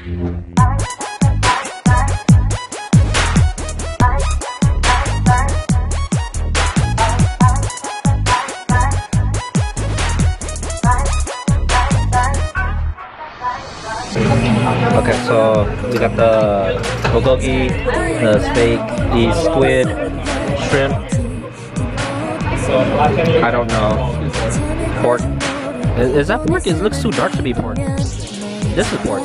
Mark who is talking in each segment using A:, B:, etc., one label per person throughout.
A: Okay, so we got the bulgogi, the steak, the squid, shrimp. I don't know. Pork. Is, is that pork? It looks too dark to be pork. This is pork.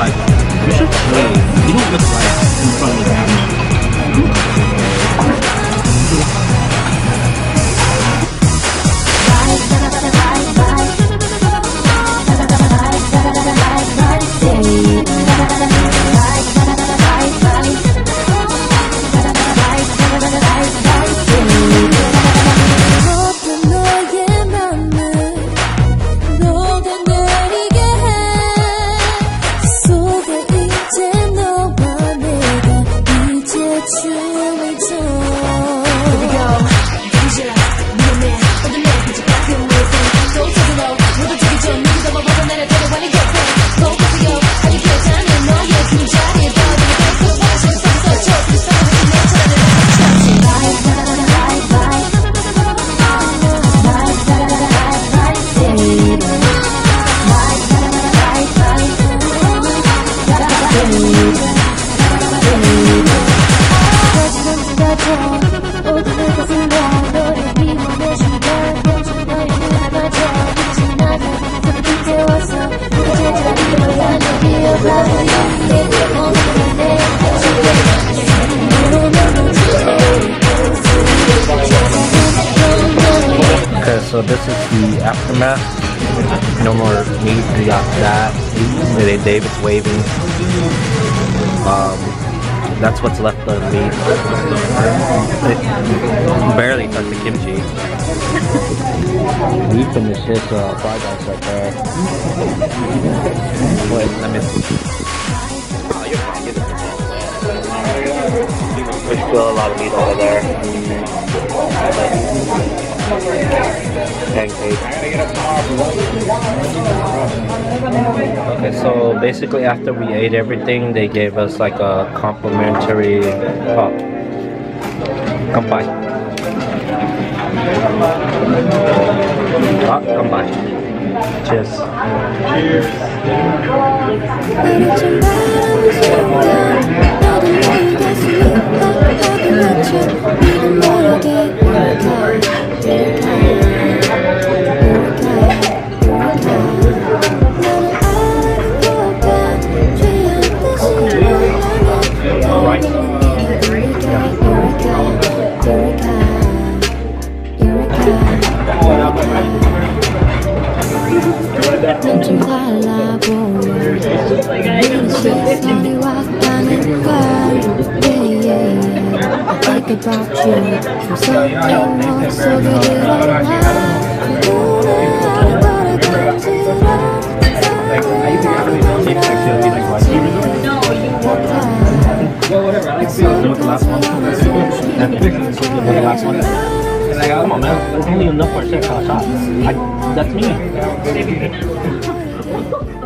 A: like, you should play. You don't look like in front of the camera. This is the aftermath. No more meat. We got that. They- David's waving. Um, that's what's left of the meat. It barely touched the kimchi. We finished his uh, fried rice right there. Wait, let me see. Oh, you're fine. You're fine. There's still a lot of meat over there. Okay, so basically after we ate everything, they gave us like a complimentary oh, kampai. Ah, kampai. Cheers.
B: 좀 You that it I I don't. know Well, whatever, I
A: like seeing the last one That picture the last one come on man, there's only enough for a shot. I, that's me.